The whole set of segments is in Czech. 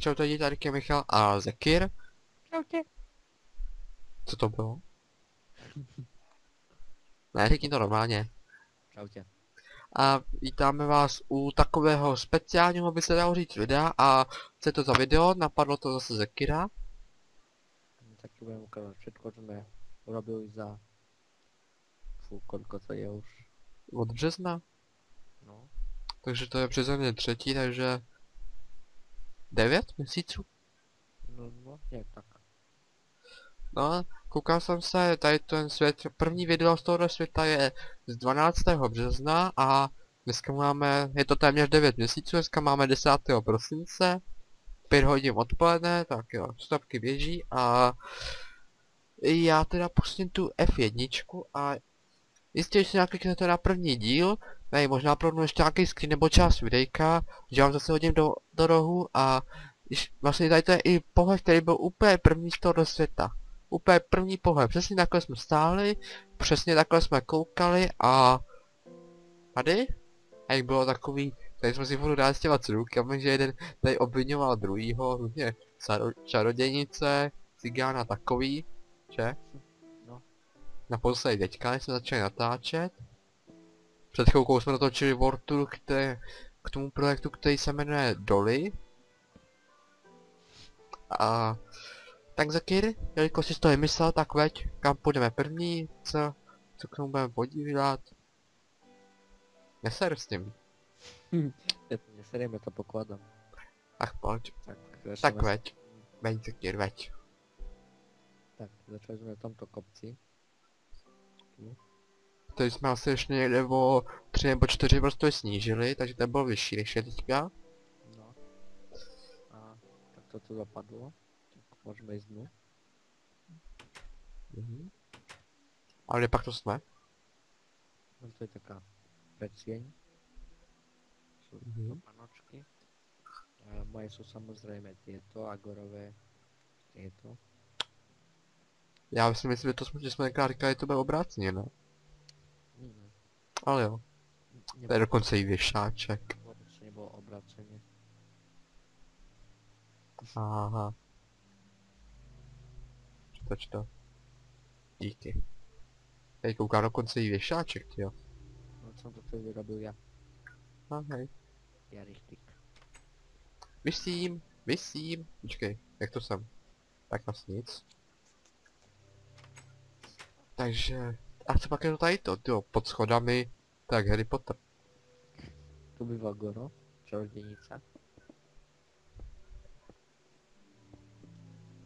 Čau tady tady je Michal a Zekir. Čaute. Co to bylo? ne, řekni to normálně. Čaute. A vítáme vás u takového speciálního, by se dalo říct, videa a co je to za video? Napadlo to zase Zekira. Taky budeme ukázat všetko, co jsme urobili za... Fú, koľko to je už. Od března. No. Takže to je březen třetí, takže... 9 měsíců? No, no, nějak tak. No, koukal jsem se, tady ten svět, první video z tohoto světa je z 12. března a dneska máme, je to téměř 9 měsíců, dneska máme 10. prosince, 5 hodin odpoledne, tak jo, stopky běží a já teda pustím tu F1 a jistě, když si nakliknete na první díl, tady možná pro ještě nějaký screen nebo část videjka, že vám zase hodím do, do rohu a když, vlastně tady to je i pohled, který byl úplně první z tohoto světa úplně první pohled. Přesně takhle jsme stáli, přesně takhle jsme koukali a... Tady? A jak bylo takový, tady jsme si budu dát s těma rukami, že jeden tady obvinoval druhýho, různě čarodějnice, cigána takový, že? No. Naposledy teďka, než jsme začali natáčet. Před chvilkou jsme natočili Tour k, té, k tomu projektu, který se jmenuje Dolly. A tak Zakir, jelikož jsi to vymyslel, tak veď, kam půjdeme první, co, co k tomu budeme podívat. Neser s tím. Neserejme to pokladám. Ach pojď. Tak, Tak veď. Veď Zakir, veď. Tak, začali jsme na tomto kopci. Tu. Tady jsme asi ještě někde o 3 nebo 4 vrstvy snížili, takže to bylo vyšší než je teďka. No. A tak to tu zapadlo. Tak můžeme jít dnu. Mhm. Ale kde pak to jsme? No to je taká pecieň. Sú Mhm. to panočky. A moje sú samozrejme tieto agorové. Tieto. Já si myslím, že to jsme, že jsme říkali, to bude obráceně, ne? Ale jo. To je dokonce i věšáček. Vôbec nebolo obracenie. Aha. Čto, čto. Díky. Tady koukám dokonce i věšáček, jo. No som to celý vyrobil ja. A hej. Ja richtig. Vysím, vysím. Počkej, jak to jsem? Tak vlastně nic. Takže, a co pak je to tady to, jo, pod schodami, tak Harry Potter. Tu býva Goro, čarodějnica.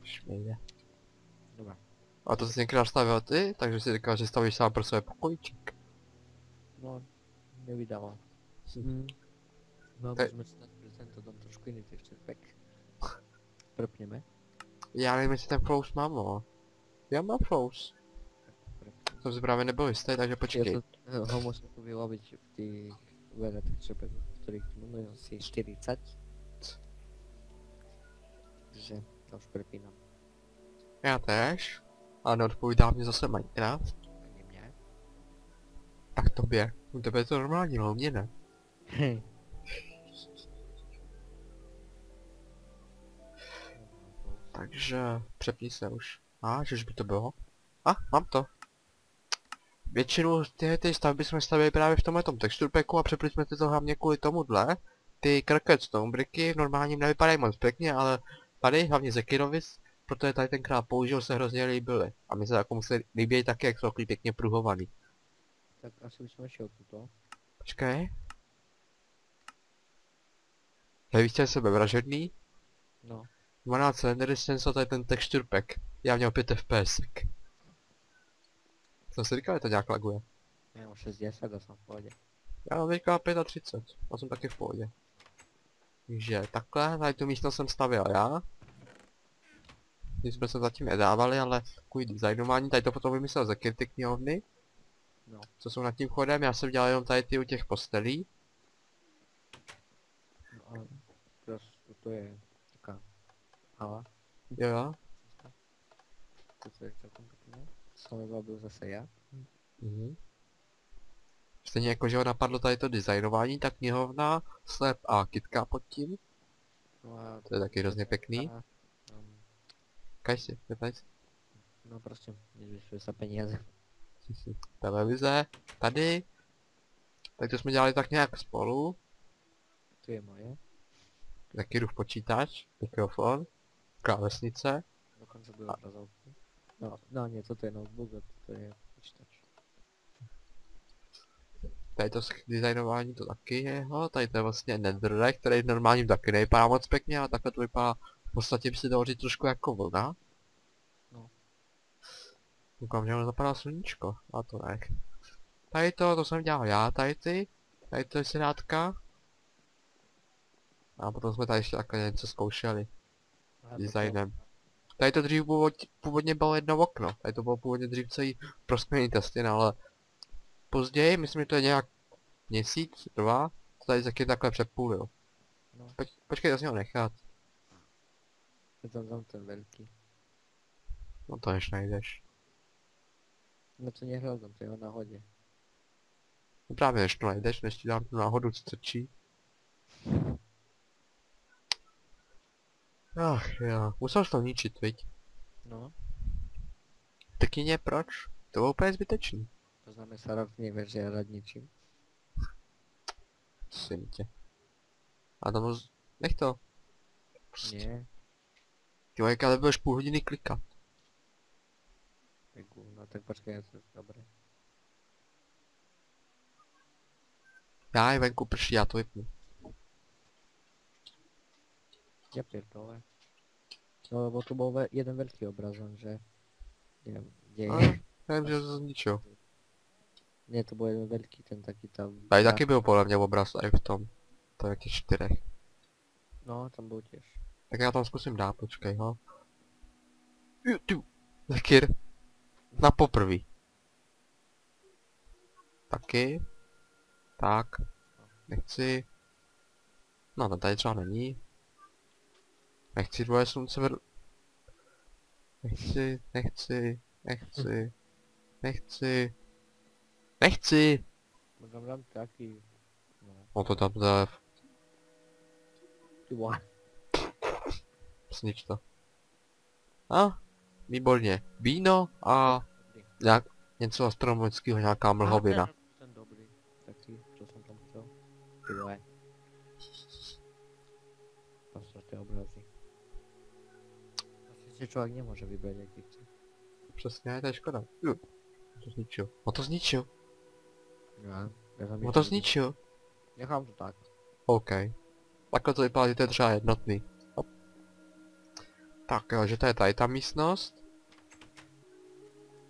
Šmejde. Dobre. A to jsi někdy stavil ty, takže si říkal, že stavíš sám pro své pokojíček. No, nevydával. Mhm. No, Tak- môžeme si pre tento dom trošku iný texture Prpneme. Já nevím, jestli ten flous mám, no. Já mám flous. Prpneme. Jsem si právě nebyl jistý, takže počkej. som, ho musím tu vyloviť v tých veľa texture pack, ktorých tu máme asi 40. Takže to už prepínam. Já též. A neodpovídá mě zase Minecraft. Ani mňa. Tak tobě. U tebe je to normální, no u mě ne. Takže přepni se už. A, že už by to bylo. A, mám to. Většinu ty, ty stavby jsme stavili právě v tomhle texture packu a přepli jsme to hlavně kvůli tomuhle. Ty Crooked Stone bricky v normálním nevypadají moc pěkně, ale tady, hlavně Zekirovis, protože tady tenkrát použil, se hrozně líbily. A mi se jako se líbí taky, jak jsou takový pěkně pruhovaný. Tak asi by som išiel tuto. Počkej. Je sebevražedný? No. 12 render distance a to je ten texture pack. Já měl 5 fps. Jsem si říkal, že to nějak laguje. Ja mám 60 a som v pohode. Já mám teďka 35 a jsem taky v pohodě. Takže takhle, tady tu místnost jsem stavěl já. Když jsme se zatím nedávali, ale takový designování, tady to potom vymyslel za ty knihovny, No. co jsou nad tím chodem, já jsem dělal jenom tady ty u těch postelí. no a teraz toto je taká hala. Jo, jo. Toto je Som vyrobil zase ja. Mhm. Stejně jako, že ho napadlo tady to designování, tak knihovna, slep a kitka pod tím. No a... To je taky hrozně pěkný. a, um, Kaž si, vypaj si. no prostě, nezvyšuje se peníze. Televize, tady. Tak to jsme dělali tak nějak spolu. To je moje. Taky v počítač, mikrofon, klávesnice. Dokonce byly obrazovky. No, no nie, to je notebook, a to je počítač. Tady to designování to taky je jeho, tady to je vlastně netherrack, který normálním taky nevypadá moc pěkně, ale takhle to vypadá v podstatě by se dalo říct trošku jako vlna. No. Koukám, že ono zapadá sluníčko, a to ne. Tady to, to jsem dělal já, tady ty, tady to je sedátka. A potom jsme tady ještě takhle něco zkoušeli, designem. Tady to dřív původ, původně bylo jedno okno, tady to bylo původně dřív celý prosklený testin, ale později, myslím, že to je nějak měsíc, dva, to tady taky takhle přepůlil. No, Poč počkej, to z něho nechat, je tam tam ten velký. no to než najdeš. No to nehľadám, to je ho na hodě. No právě než to najdeš, než ti dám tu náhodu, co trčí. Ach jo, musel to ničit, viď? No, Taky ne, proč? To bylo úplně zbytečný. poznáme sa rok, nevieš, že ja rád ničím. Prosím tě. A tam moc... Nech to. Nie, Ty vole, ale budeš půl hodiny klikat. tak no tak počkaj, ja to dobre. Já je venku prší, já to vypnu. Ja pierdolę. No bo tu bol ve jeden veľký obrazon, že... Neviem, kde je. A, nevím, že to zničil. Nie, to bol jeden veľký, ten taký tam... Tady taky byl podle mě obraz i v tom. To je těch čtyřech. No, tam bol tiež. Tak já tam zkusím dát, počkej, ho. Ju, ty. Na poprví. Taky. Tak. Nechci. No, to tady třeba není. Nechci dvoje slunce vedl... Nechci, nechci, nechci, nechci, nechci. No tam dám taký... No, to tam dá, ty vole. snič to. A, výborně. Víno a nějak, něco astronomického, nějaká mlhovina. Ten dobrý. Taký, čo som tam chcel. Ty vole. Asi si človek nemôže vybrať, aký chce. Přesně, to je škoda. Ju, to zničil. On to zničil. Ja, ja On to zničil. Nechám to tak. OK. Takhle to vypadá, že to je třeba jednotný. Hop. Tak jo, že to je tady ta místnost.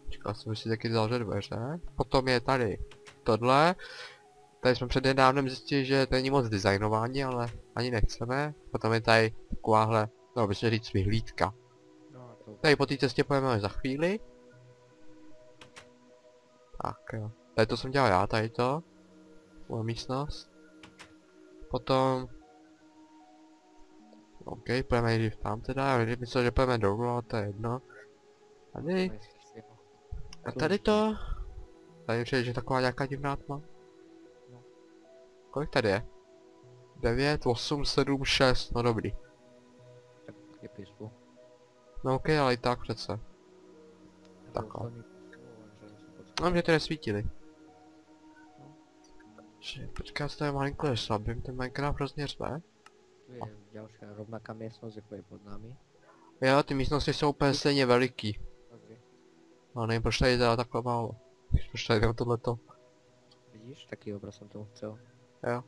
Čekal jsem, že si taky zavře dveře. Potom je tady tohle. Tady jsme před nedávnem zjistili, že to není moc designování, ale ani nechceme. Potom je tady takováhle, no bych říct vyhlídka. Tady po té cestě pojeme za chvíli. Tak jo. Tady to jsem dělal já, tady to. Moje místnost. Potom... OK, půjdeme nejdřív tam teda, já myslel, že půjdeme dolů, ale to je jedno. Tady, a tady to. Tady přijde, že je taková nějaká divná tma. Kolik tady je? 9, 8, 7, 6, no dobrý. Tak je písmu. No ok, ale i tak přece. Takhle. No, mě to nesvítili. Počká, to je malinko slabým, ten Minecraft hrozně řve. Tu je ďalšia rovnaká miestnosť, ako je pod nami. Jo, ty místnosti jsou úplně stejně veliký. Pozri. No nevím, proč tady teda takhle málo. Proč tady jenom tohleto. Vidíš, taký obraz som tomu chcel. Jo.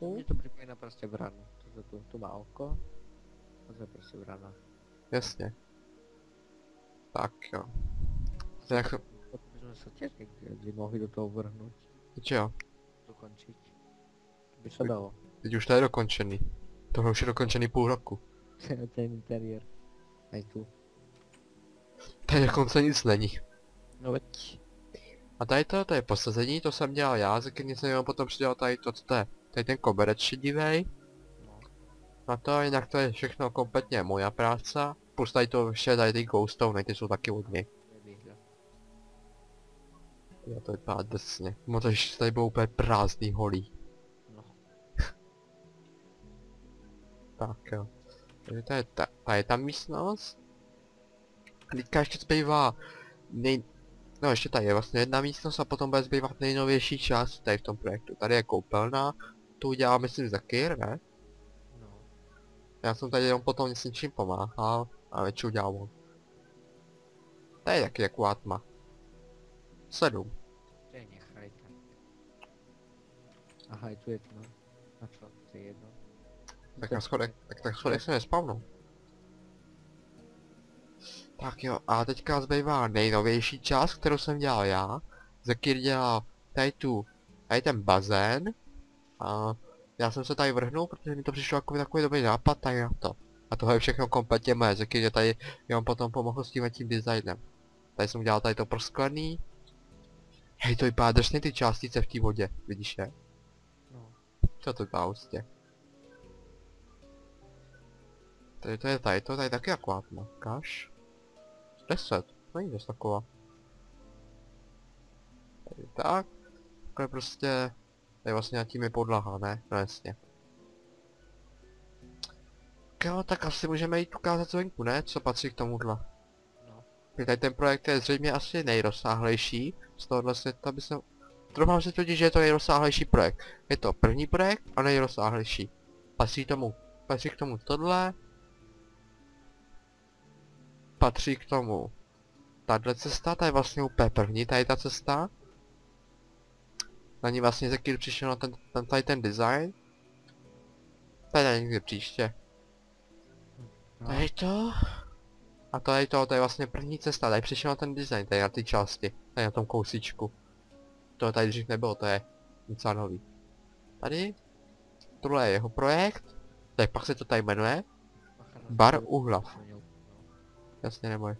Mne to pripomína proste vranu. Toto tu, tu má oko. A to je proste vrana. Jasně. Tak jo. Jak, Potom by sme sa tiež niekde mohli do toho vrhnúť. teď jo. Dokončiť. To by sa dalo. Teď už to je dokončený. Tohle už je dokončený půl roku. Ten interiér. Aj tu. Tady dokonce nic není. No veď. A tady to, to je posazení, to jsem dělal já, za když jsem potom přidělal tady to, co to je. Tady ten koberec šedivej. No. Na to, jinak to je všechno kompletně moja práce. Plus tady to ještě tady ty glowstone, ty jsou taky od něj. Jo, to vypadá drsně. To ještě tady bylo úplně prázdný holý. No. Tak jo. Takže to je ta, ta je ta místnost. A teďka ještě zbývá nej... No ještě tady je vlastně jedna místnost a potom bude zbývat nejnovější část tady v tom projektu. Tady je koupelna, tu udělal myslím Zakir, ne? No. Já jsem tady jenom potom s něčím pomáhal, a většinou dělal on. To je taky jako tma. Sedm. To je nechajte. Aha, i tu je tma. A čo, to je jedno. Tak na schodek, tak na schodek se nespavnou. Tak jo, a teďka zbývá nejnovější část, kterou jsem dělal já. Zakir dělal tady tu, tady ten bazén. A já jsem se tady vrhnul, protože mi to přišlo jako takový dobrý nápad, tady na to. A tohle je všechno kompletně moje, Zakir je tady, já vám potom pomohl s tím tím designem. Tady jsem udělal tady to prosklený. Hej, to vypadá drsně ty částice v té vodě, vidíš je? No. Co to dá prostě? Tady to je tady, to je tady taky akvátna. Kaš? 10, není dost taková. Tady tak. To je prostě... Tady vlastně nad tím je podlaha, ne? No jasně. Jo, tak asi můžeme jít ukázat zvenku, ne? Co patří k tomuhle. No. Tady ten projekt je zřejmě asi nejrozsáhlejší z tohohle světa by se... Troufám si tvrdit, že je to nejrozsáhlejší projekt. Je to první projekt a nejrozsáhlejší. Patří tomu, patří k tomu tohle. Patří k tomu tahle cesta, ta je vlastně úplně první, tady ta cesta. Na ní vlastně Zekir přišel na ten, ten, tady ten design. Tady někdy příště. No. Tady to. A to je to, to je vlastně první cesta, tady přišel na ten design, tady na ty části, tady na tom kousíčku. To tady dřív nebylo, to je něco nový. Tady, tohle je jeho projekt, tak pak se to tady jmenuje, Bar Uhlav. jasně neboj.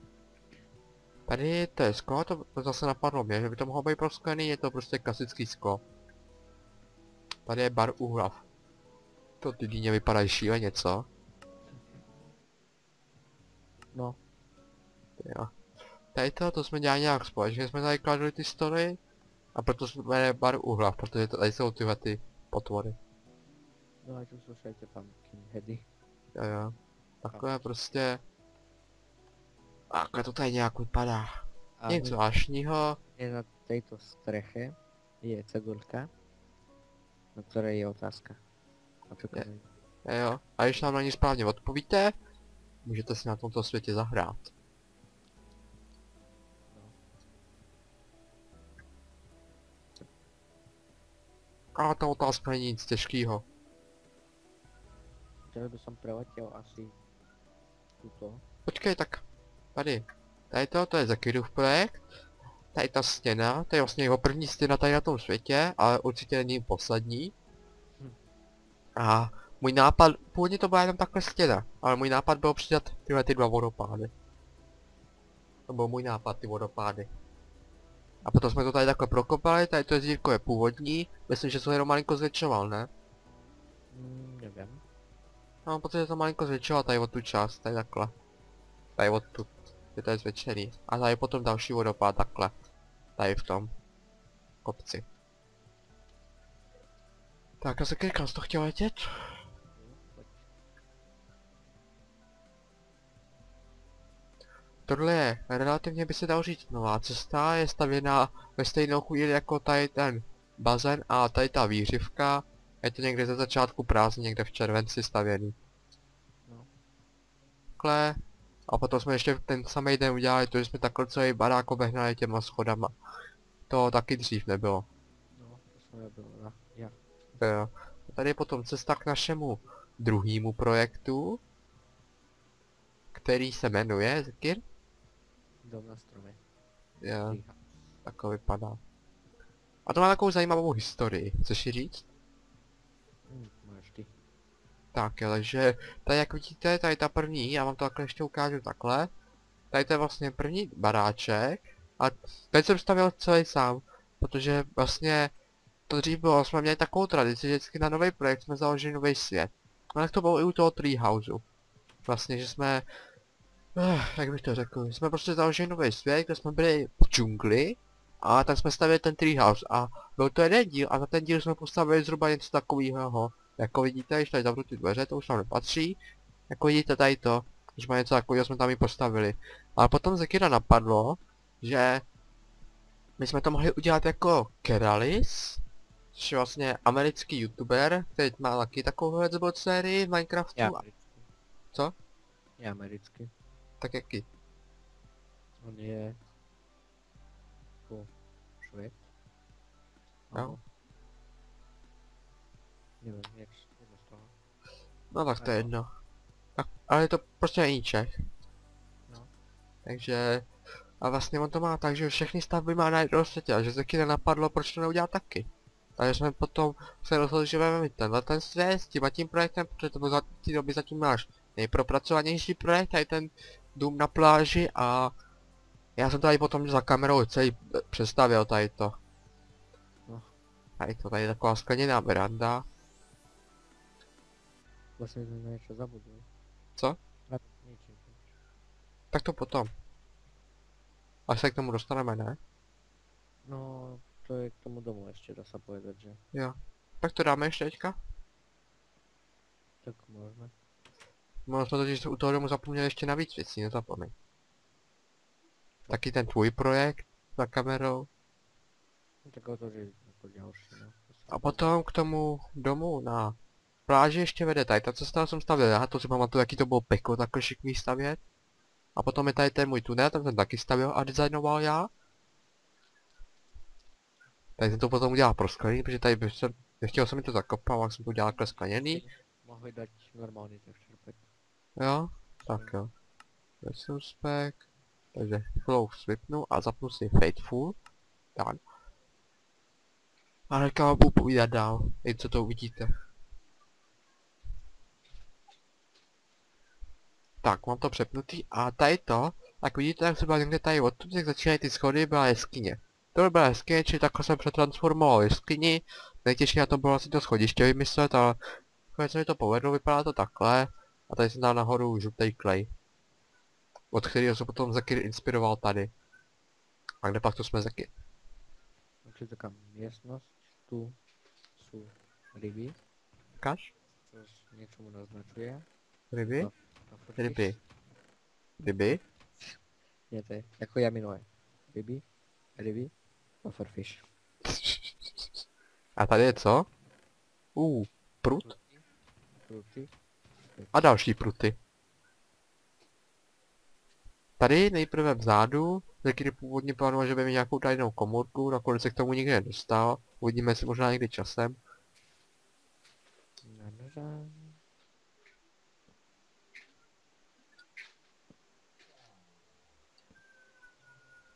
Tady to je sklo, to, to zase napadlo mě, že by to mohlo být prosklený, je to prostě klasický sklo. Tady je bar Uhlav. To ty dýně vypadají šíleně, co? No. Jo. Tady to, to jsme dělali nějak společně, jsme tady kladli ty story. A proto se jmenuje bar uhlav, protože to, tady jsou tyhle ty potvory. No a tu slušajte pumpkin heady. Jo jo. Takhle prostě... Takhle to tady nějak vypadá. A Nic zvláštního. je na tejto streche je cedulka, na ktorej je otázka. A čo Je. jo. A když nám na ní správně odpovíte, můžete si na tomto světě zahrát. A ta otázka není nic těžkého. Teraz by som preletěl asi tuto. Počkej, tak tady. Tady to, to je Zakirův projekt. Tady ta stěna, to je vlastně jeho první stěna tady na tom světě, ale určitě není poslední. Hm. A můj nápad, původně to byla jenom takhle stěna, ale můj nápad byl přidat tyhle ty dva vodopády. To byl můj nápad, ty vodopády. A potom jsme to tady takhle prokopali, tady to jezdívko je původní, myslím, že jsem jenom malinko zvětšoval, ne? Mm, nevím. No, protože to malinko zvětšoval tady od tu část, tady takhle. Tady od tu, je to je zvětšený. A tady potom další vodopád takhle. Tady v tom kopci. Tak a se kam to chtěl letět? Tohle je relativně by se dalo říct nová cesta, je stavěná ve stejnou chvíli jako tady ten bazén a tady ta výřivka. Je to někde ze začátku prázdnin, někde v červenci stavěný. No. Takhle. A potom jsme ještě ten samý den udělali to, že jsme takhle celý barák obehnali těma schodama. To taky dřív nebylo. No, to robil, no. Já. Jo. Tady je potom cesta k našemu druhému projektu, který se jmenuje Zekir. Dom na. Jo, Treehouse. tak to vypadá. A to má takovou zajímavou historii, chceš ji říct? Hm, máš ty. Tak takže tady jak vidíte, tady ta první, já vám to takhle ještě ukážu takhle. Tady to je vlastně první baráček a teď jsem stavil celý sám, protože vlastně to dřív bylo, jsme měli takovou tradici, že vždycky na nový projekt jsme založili nový svět. No tak to bylo i u toho Treehouseu. Vlastně, že jsme, eh, jak bych to řekl, jsme prostě založili nový svět, kde jsme byli v džungli a tam jsme stavili ten Treehouse a byl to jeden díl a za ten díl jsme postavili zhruba něco takového. Jako vidíte, když tady zavřu ty dveře, to už tam nepatří. Jako vidíte tady to, že má něco takového jsme tam i postavili. Ale potom Zekira napadlo, že my jsme to mohli udělat jako Keralis, což je vlastně americký youtuber, který má taky takovou play sérii v Minecraftu. Je americký. Co? Je americký. Tak jaký? On je... Jako... Jo. Nevím, jak toho. No tak to je jedno. Tak, ale je to prostě není Čech. No. Takže... A vlastně on to má tak, že všechny stavby má na jednom světě a že se taky nenapadlo, proč to neudělat taky. Takže jsme potom se rozhodli, že budeme mít tenhle ten svět s tím a tím projektem, protože to byl za té doby zatím náš nejpropracovanější projekt, tady ten dům na pláži a já jsem tady potom za kamerou celý představil tady to. No. Tady to, tady je taková skleněná veranda. Vlastně jsme na něco zabudli. Co? Tak to potom. Až se k tomu dostaneme, ne? No, to je k tomu domu ještě, dá se povedat, že? Jo. Tak to dáme ještě teďka? Tak můžeme. Možná jsme totiž u toho domu zapomněli ještě navíc věcí, nezapomeň. Taky ten tvůj projekt za kamerou. Tak to, že jako další, no. A potom k tomu domu na pláži ještě vede tady ta cesta, jsem stavil já, to si pamatuju, jaký to bylo peklo takhle šikmý stavět. A potom je tady ten můj tunel, ten jsem taky stavil a designoval já. Tady jsem to potom udělal pro sklenění, protože tady bych se, nechtěl jsem mi to zakopat, tak jsem to udělal takhle skleněný. Mohli dát normální pack. Jo, tak jo. Resource pack, takže flow swipnu a zapnu si Faithful. Tak. A teďka vám budu povídat dál, i co to uvidíte. Tak, mám to přepnutý a tady to, jak vidíte, jak třeba někde tady odtud, jak začínají ty schody, byla jeskyně. To byla jeskyně, čili takhle jsem přetransformoval jeskyni. Nejtěžší na to bylo asi to schodiště vymyslet, ale nakonec se mi to povedlo, vypadá to takhle. A tady jsem dal nahoru žlutý klej. Od kterého se potom Zakir inspiroval tady. A kde pak to jsme Zakir? Takže taká místnost, tu jsou ryby, Kaš? což něčemu naznačuje. Ryby? No. Pufferfish. Ryby. Ryby? Nie, to je, jako já minule. Ryby, ryby, pufferfish. A tady je co? Uh, prut? Fruty. A další pruty. Tady nejprve vzadu, Zakir původně plánoval, že bude mít nějakou tajnou komorku, nakonec se k tomu nikdy nedostal. Uvidíme si možná někdy časem.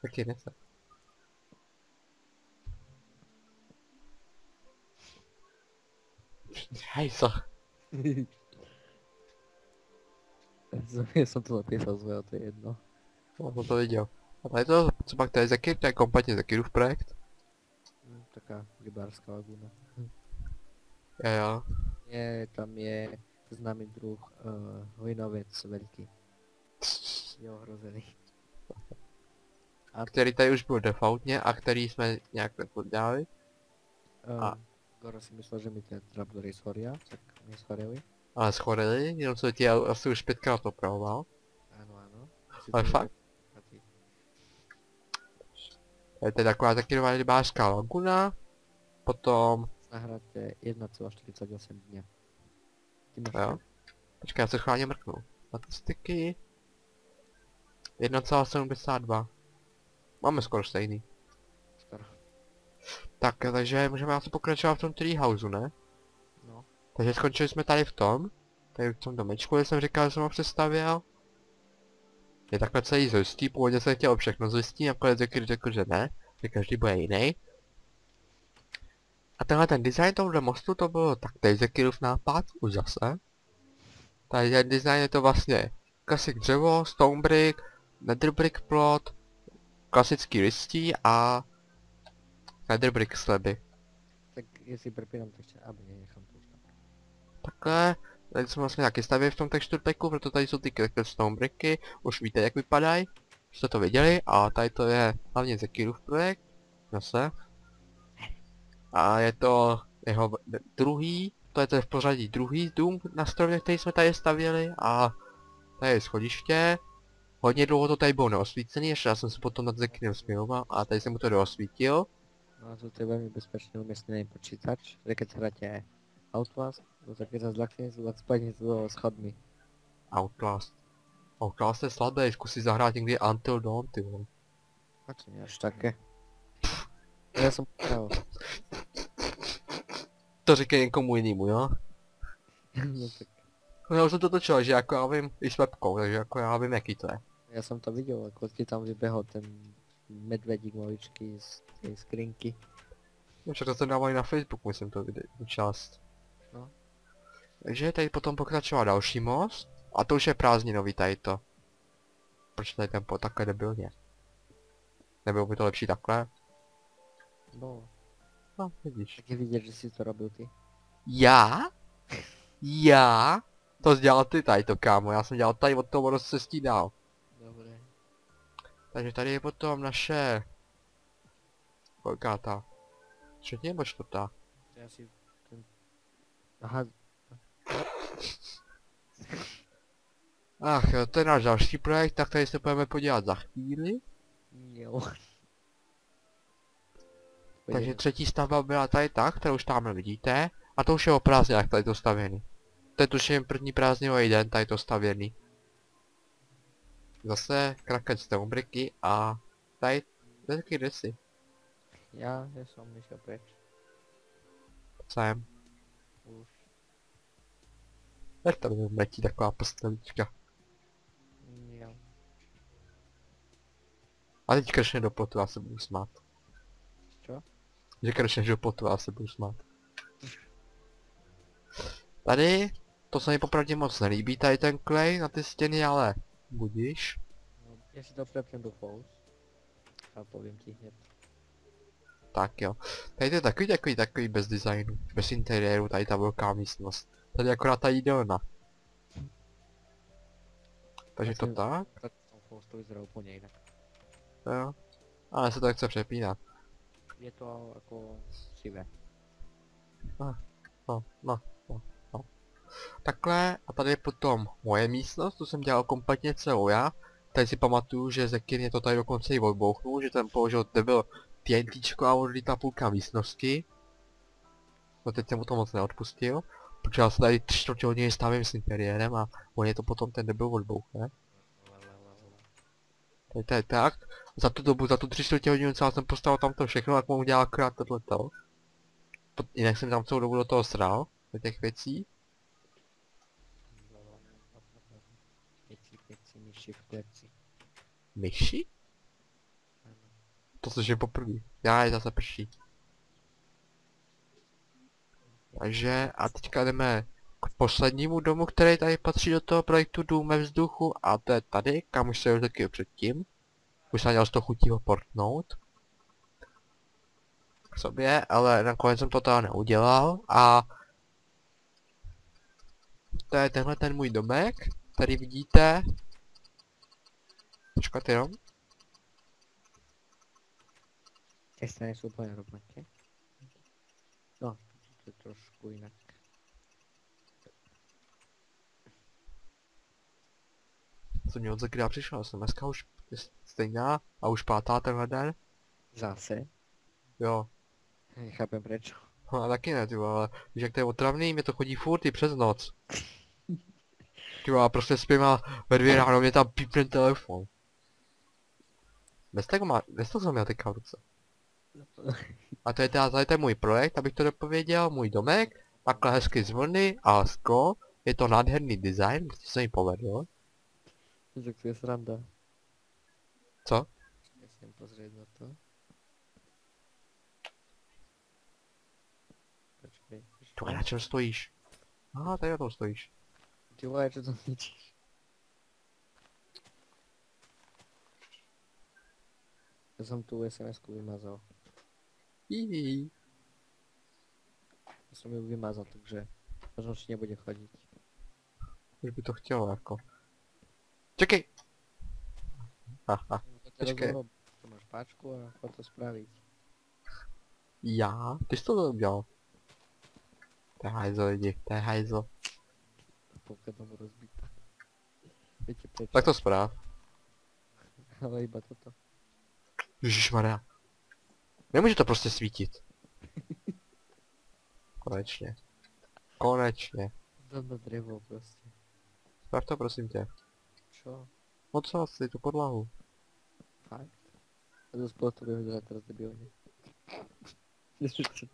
Taky nese. Hejsa. Já jsem to zapísal z to je jedno. No, jsem to viděl. A tady to, co pak to je Zakir, to je kompletně Zakirův projekt. Hm, Taká rybářská laguna. Jo, jo. Je, tam je známý druh uh, hojnovec velký. Je ohrozený. A Který tady už byl defaultně a který jsme nějak nepodělali. uh, A- Goro si myslel, že mi ten trapdory shoria, tak mi shoreli. Ale schorili, jenom se ti asi už pětkrát opravoval. Ano, ano. Ale to- fakt? To je teda taková Zakirová rybářská laguna. Potom, Nahráte 1,48 dně. Jo. Počkej, já se chválně mrknu. Statistiky. 1,72. Máme skoro stejný. skoro. Tak, takže můžeme asi pokračovat v tom treehouse, ne? Takže skončili jsme tady v tom. Tady v tom domečku, kde jsem říkal, že jsem ho přestavěl. Je takhle celý z původně jsem chtěl všechno z listí, nakonec řekl, řekl, že ne, že každý bude jiný. A tenhle ten design tohohle mostu to bylo taktéž Zekirův nápad, už zase. Tady ten design je to vlastně klasik dřevo, stone brick, nether brick plot, klasický listí a nether brick sleby. Tak jestli prepínám, tak ještě, aby nenechám to tak. Takhle, tady jsme vlastně taky stavili v tom texture packu, proto tady jsou ty Cracked Stone bricky, už víte jak vypadají, už jste to viděli, a tady to je hlavně Zekirův projekt, zase. A je to jeho druhý to je ten v pořadí druhý dům na stromě, který jsme tady stavěli a tady je schodiště. Hodně dlouho to tady bylo neosvícený, ještě já jsem se potom nad Zekinem směroval a tady jsem mu to doosvítil. No a to je velmi bezpečný umístěný počítač, hráte Outlast, to také za zlakne, tak spadne do schodmi. Outlast. Outlast je slabý, zkusi zahrát někdy Until Dawn, ty vole. A to nie až také. Ja som pravil. To říkej někomu jinému, jo? no tak, No já už jsem to točil, že jako já vím, i s webkou, takže jako já vím jaký to je. ja som to videl, ako ti tam vybehol ten medvedík maličký z tej skrinky. No, Však to jsem i na Facebook, myslím to část. No. Takže tady potom pokračoval další most. A to už je prázdninový tady to. Proč tady ten po takhle debilně? Nebylo by to lepší takhle? No, No, vidíš. tak je vidět, že si to robil ty. Já? Já? To jsi dělal ty tady to kámo, já jsem dělal tady od toho rozcestí dál. Dobre. Takže tady je potom naše... Koliká ta? Třetí nebo čtvrtá? Asi ten... Aha, Ach to je náš další projekt, tak tady se budeme podívat za chvíli. jo. Takže třetí stavba byla tady ta, kterou už tamhle vidíte. A to už je o prázdninách tady to stavěný. To je tuším první prázdninový den tady to stavěný. Zase Kraken Stonebricky a tady je taky desy. Ja, ja som išiel preč. Sem. Už. Jak tady letí taková postelička. Jo. A teď kršne do plotu, já se budu smát. Čo? Že kršneš do plotu, já se budu smát. Tady, to se mi popravdě moc nelíbí, tady ten klej na ty stěny, ale budíš. No, ja si to prepnem do Falls. A poviem ti hneď. Tak jo. Tady to je takový, takový, takový bez designu, bez interiéru, tady ta velká místnost. Tady je akorát ta jídelna. Takže to tak, Tak v tom Falls to vyzerá úplne inak. jo. Ale se to nechce přepínat. Je to ako sivé. No, no, no, no. Takhle, a tady je potom moje místnost, tu jsem dělal kompletně celou já. Tady si pamatuju, že Zekin je to tady dokonce i odbouchnul, že ten použil debil TNTčko a odlítla půlka místnosti. No teď jsem mu to moc neodpustil, protože já se tady tři čtvrtě hodiny stavím s interiérem a on je to potom ten debil odbouchne. Tady to je tak. Za tu dobu, za tu tři čtvrtě hodinu, co já jsem postavil tam to všechno, tak mu udělal akorát tohleto. To- Jinak jsem tam celou dobu do toho sral, do těch věcí. Peci, peci, myši. To což je poprvé. Já je zase prší. Takže a teďka jdeme k poslednímu domu, který tady patří do toho projektu Dům ve vzduchu a to je tady, kam už se už taky předtím. Už jsem měl z toho chutí ho portnout. K sobě, ale nakonec jsem to teda neudělal a to je tenhle ten můj domek, tady vidíte. Počkat jenom. Strany sú úplne rovnaké. To je trošku inak. Co mě od přišlo, jsem dneska už stejná a už pátá tenhle den. Zase. Jo, Nechápem prečo. no a taky ne, ty vole, ale víš jak to je otravný, mě to chodí furt i přes noc. Ty já prostě spím a ve dvě ráno mě tam pípne telefon. Bez toho má, bez toho jsem měl teďka v ruce. A to je teda, tady to je můj projekt, abych to dopověděl, můj domek, takhle hezky z vlny a sklo, je to nádherný design, prostě se mi povedlo. Tak to je sranda. Co? Si idem pozrieť na to. Počkej. Tu na čem stojíš? Aha, tady na tom stojíš. Ty vole, čo to ničíš? Ja som tú SMS-ku vymazal. Ja som ju vymazal, takže možno už nebude chodiť. Už by to chtělo jako. Čekej! Haha. To Počkej. Tu máš páčku a chod to spraviť. Já? Ty jsi to udělal. To je hajzl lidi, to je domu rozbitá. Víte proč? Tak to zpráv. Ale iba toto. Ježišmarja. Nemůže to prostě svítit. Konečně. Konečně. Na drevo prostě. Sprav to prosím tě. Čo? Co asi, tu podlahu. Fakt? A to spolu to vyhodila teraz debilně.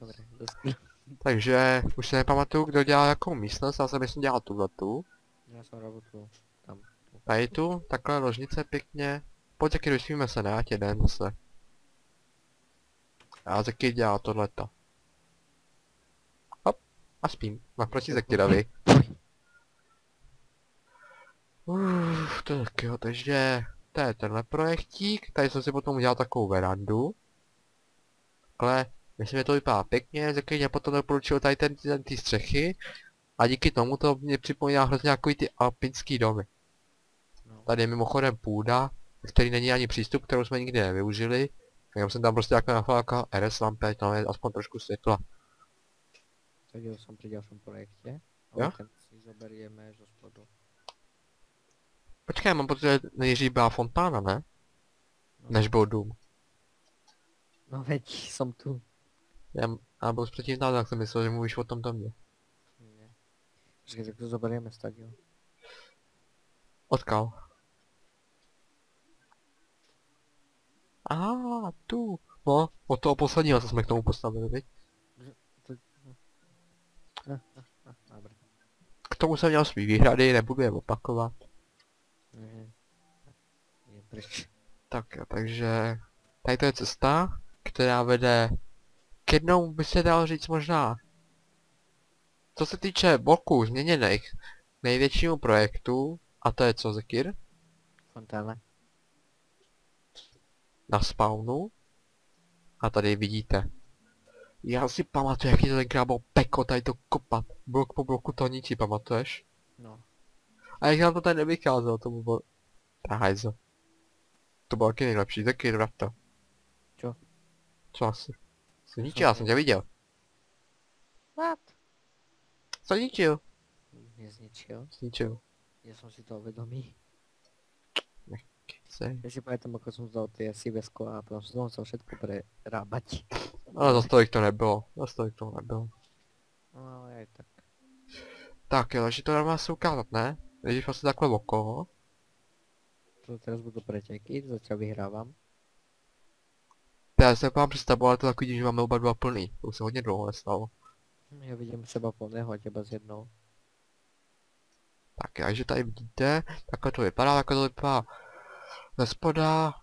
Dobré, dost. Takže už se nepamatuju, kdo dělal jakou místnost, já jsem myslím dělal tuhletu. Já jsem robotu tam. Tady tu, takhle ložnice pěkně. Pojď taky dospíme se, ne, ať jeden zase. Já taky dělal tohleto. Hop, a spím. Naproti Zekirovi. Uf, to tak jo, takže to je tenhle projektík, tady jsem si potom udělal takovou verandu. Takhle, myslím, že to vypadá pěkně, Zekir mě potom doporučil tady ten, ten ty střechy. A díky tomu to mě připomíná hrozně jako ty alpinský domy. No. Tady je mimochodem půda, který není ani přístup, kterou jsme nikdy nevyužili. Já jsem tam prostě jako nafláka RS lampy, ať tam je aspoň trošku světla. To dělal jsem při dalším projektě. Jo? Ten si zoberieme zo spodu. Počkej, mám pocit, že nejdřív byla fontána, ne? No. Než byl dům. No veď, jsem tu. Já, já byl předtím tam, tak jsem myslel, že mluvíš o tom domě. Nie. Počkej, tak to zoberieme stadion. Odkal. Aha, tu. No, od toho posledního, co jsme k tomu postavili, viď? K tomu jsem měl svý výhrady, nebudu je opakovat. Tak jo, takže... Tady to je cesta, která vede... K jednou by se dalo říct možná... Co se týče bloků změněných největšímu projektu, a to je co, Zekir? Fontána. Na spawnu. A tady vidíte. Já si pamatuju, jaký to tenkrát bylo peko tady to kopat. Blok po bloku to ničí, pamatuješ? No. A jak nám to tady nevycházelo, to by bylo... Ta hajzo. To bylo taky nejlepší, taky vrata. Čo? Co asi? Jsi ničil, já jsem tě viděl. What? Co ničil? Nezničil. Zničil. Ja som si to uvedomý. Sej. Ja si pamätám, ako som zdal tie Sivesko a potom znovu chcel všetko prerábať. Ale za tolik to nebylo. Za tolik to nebylo. No ale aj tak. Tak jo, takže to nám se ukázat, ne? Když vlastně takhle okolo. To teraz budú preteky, zatiaľ vyhrávam. Já se vám představu, ale to takový, že máme oba dva plný. To už se hodně dlouho nestalo. Ja vidím seba plného a teba s jednou. Tak, takže tady vidíte, takhle to vypadá, takhle to vypadá ze spoda.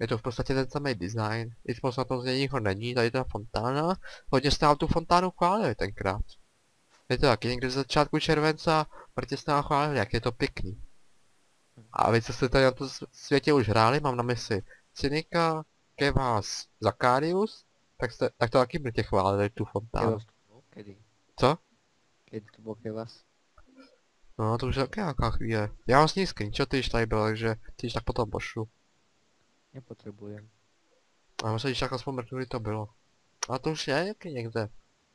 Je to v podstatě ten samý design. Nic moc na tom z něj není, tady ta fontána. Hodně jste nám tu fontánu chválili tenkrát. Je to taky někde z začátku července, protože jste nám chválili, jak je to pěkný. A vy, co jste tady na tom světě už hráli, mám na mysli Cynika, Kevas, Zakarius, tak, jste, tak to taky budete chválili tu fontánu. Kevas to bol? Kedy? Co? Kedy to bol Kevas? No to už je taky nějaká chvíle. Já mám s ní screenshoty, když tady byl, takže ty když tak potom pošlu. Nepotrebujem. A myslím, že tak aspoň mrknu, kdy to bylo. A to už je jaký někde.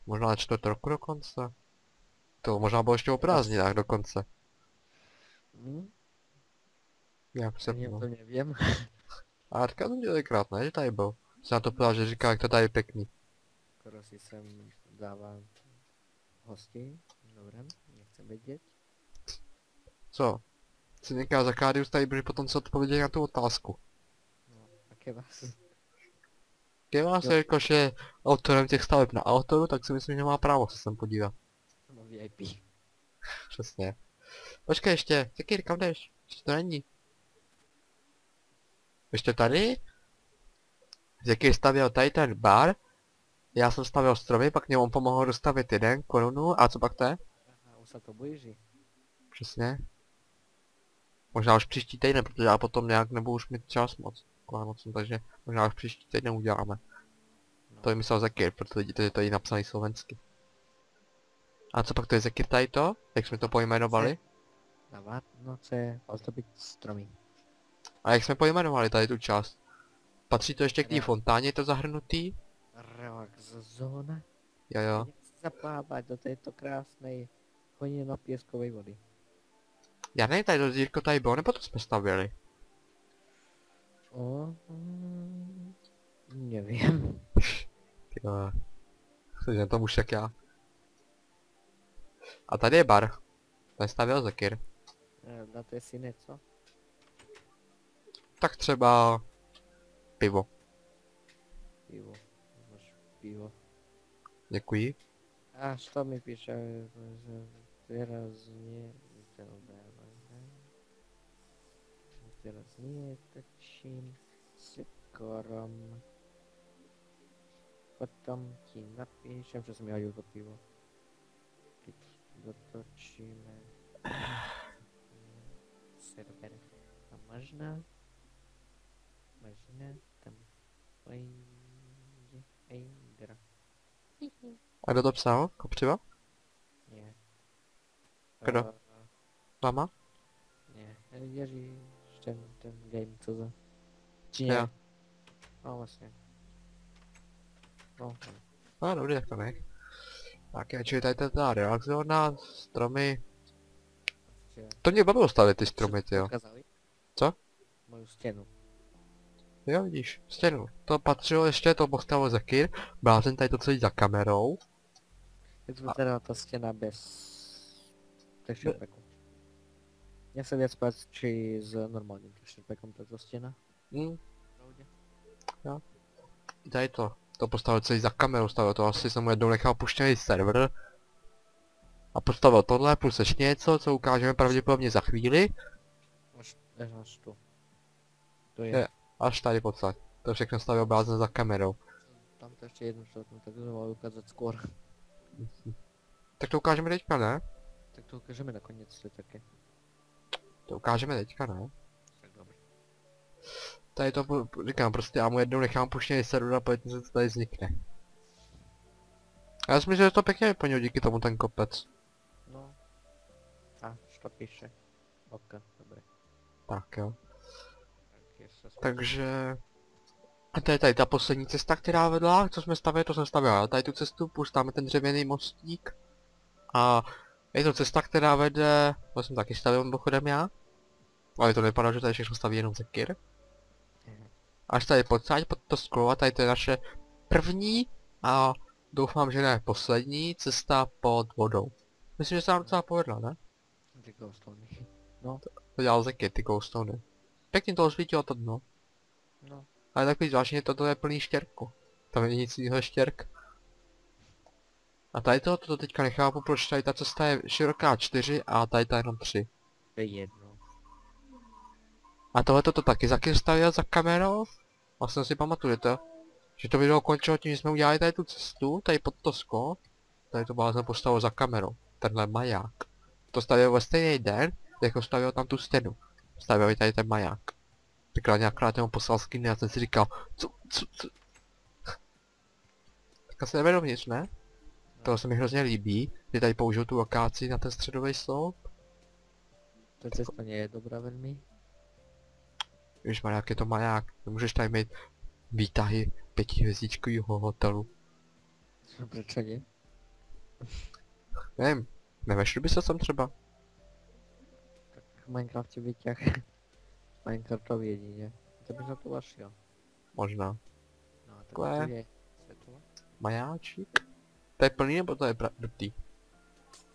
Možná na čtvrt roku dokonce. To možná bylo ještě o prázdninách dokonce. Hm? Já se Ja to neviem. A teďka jsem dělal krát, ne, že tady byl. Se na to ptá, že říká, jak to tady je pěkný. Skoro si sem dávam hosti. Dobre, nechcem vedieť. Co? Cynika Zakarius tady byli potom co odpověděli na tu otázku. No, a Kevas? Kevá se jakož je autorem těch staveb na autoru, tak si myslím, že má právo se sem podívat. No VIP. Přesně. Počkej ještě, Zekir, kam jdeš? Ještě to není. Ještě tady? Zekir stavěl tady ten bar, já jsem stavěl stromy, pak mě on pomohl dostavit jeden korunu, a co pak to je? Aha, už sa to blíži. Přesně. Možná už příští týden, protože já potom nějak nebudu už mít čas moc. Vánocům, takže možná už příští týden uděláme. No. To je myslel Zekir, protože vidíte, že to je napsaný slovensky. A co pak to je Zekir tady to? Jak jsme to pojmenovali? Na Vánoce ozdobiť stromy. A jak jsme pojmenovali tady tu část? Patří to ještě k té fontáně, je to zahrnutý? Relax zóna. Jo jo. Nechci zaplávat do této krásné honino-pěskové vody. Já nevím, tady to dírko tady bylo, nebo to jsme stavěli? O, mm, nevím. Jo. Jsem tomu už jak já. A tady je bar. Tady stavěl Zekir. Eh, Dáte si něco? Tak třeba... Pivo. Pivo. Máš pivo. Děkuji. A što mi piše, že výrazně výrazně točím s korom. Potom ti napíšem, že jsem já to pivo. Teď dotočíme server. A možná, možná tam pojde Eindra. A kdo to psal? Kopřiva? Nie. Kdo? Eh, Mama? nie. Ten, ten game, co za... Či Já. nie? No vlastně. No, no. Dobrý, tak to nech. Tak já čili tady je ta relax zóna, stromy. To mě bavilo stavit ty stromy, ty jo. Ukázali? Co? Moju stěnu. Jo, vidíš, stěnu. To patřilo ještě, to postavil Zakir. Blázen tady to celý za kamerou. Je to teda ta stěna bez... texture Mně se věc patří s normálním packem tato stěna. Hm, Pravdě. tady to. To postavil celý za kamerou, stavil to asi jsem mu jednou nechal puštěný server. A postavil tohle, plus ještě něco, co ukážeme pravděpodobně za chvíli. Až, až, až tu. To je. Je. Až tady podstatě. To všechno stavil blázen za kamerou. Tam to ještě jednu šotnu, tak to mohla ukázat skoro. Tak to ukážeme teďka, ne? Tak to ukážeme nakonec to taky. To ukážeme teďka, ne? Tady to, říkám, prostě já mu jednou nechám puštěný server a pojďme se co tady vznikne. Já si myslím, že to pěkně vyplnil díky tomu ten kopec. No. A, što píše? Ok, dobré. Tak jo. Tak Takže... A to je tady ta poslední cesta, která vedla, co jsme stavili, to jsem stavěl. Tady tu cestu, je ten dřevěný mostík. A je to cesta, která vede, to jsem taky stavil mimochodem já. Ale to nevypadá, že tady všechno staví jenom Zekir. Mhm. Až tady pocať, pod to sklo, a tady to je naše první a doufám, že ne poslední cesta pod vodou. Myslím, že se nám docela povedla, ne? Ty ghostony. To dělal Zekir, ty glowstony. Pěkně to osvítilo to dno. No. Ale takový zvláštně toto je plný štěrku. Tam není nic jiného štěrk. A tady to, to teďka nechápu, proč tady ta cesta je široká 4 a tady ta jenom 3. To je jedno. A tohle to taky Zakir stavěl za kamerou. Vlastně si pamatujete, že to video končilo tím, že jsme udělali tady tu cestu, tady pod to sklo. Tady to blázen postavil za kamerou. Tenhle maják. To stavěl ve stejný den, jako stavěl tam tu stěnu. Stavěl i tady ten maják. Říkal nějakkrát jenom poslal skiny a jsem si říkal, co, co, co. Tak asi jdeme dovnitř, ne? To se mi hrozně líbí, že tady použil tu lokáci na ten středový sloup. Nie je dobrá velmi. Víš, má jak je to maják, můžeš tady mít výtahy pětihvězdičkového hotelu. Proč nie? Nevím, nevešli by se sem třeba? Tak v Minecrafte vyťah. Minecraftovi jedině. To bych na to vašel. Možná. No tak tu je světlo. Majáčik? To je plný nebo to je pra- dutý?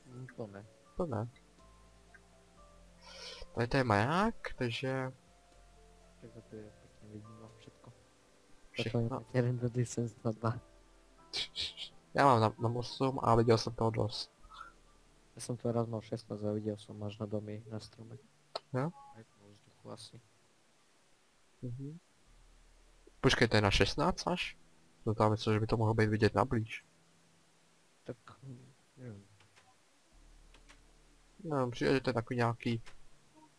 Hm, To ne. To ne. Tady to je maják, takže... Tak to je pěkně vidno všetko. Všechno. Jeden do distance na dva. Já mám na, na 8 a viděl jsem toho dost. Já jsem to raz mal 16 a viděl jsem až na domy na strome. Jo? Aj po vzduchu asi. Mhm. Počkej, to je na 16 až? No tam myslím, že by to mohlo být vidět na blíž. Tak, nevím. No, přijde, že to je takový nějaký...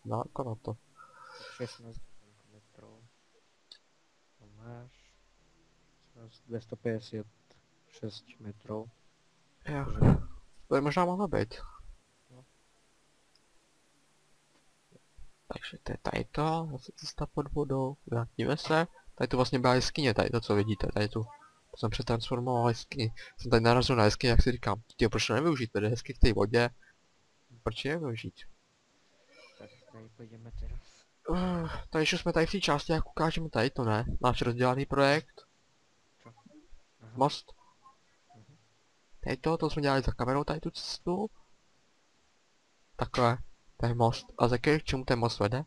Náko na to. 16 metrov. To máš. 256 metrov. Jo. To je možná mohlo být. No. Takže to je tady to, zase cesta pod vodou, vrátíme se. Tady tu vlastně byla jeskyně, tady to co vidíte, tady tu To jsem přetransformoval jeskyni. Jsem tady narazil na jeskyni, jak si říkám, ty proč to nevyužít, tady je hezky v té vodě. Proč je využít? Tak tady půjdeme teraz. Uh, tady ještě jsme tady v té části, jak ukážeme tady to, ne? Náš rozdělaný projekt. Most. Mhm. Tady to, to jsme dělali za kamerou, tady tu cestu. Takhle, to je most. A za k čemu ten most vede?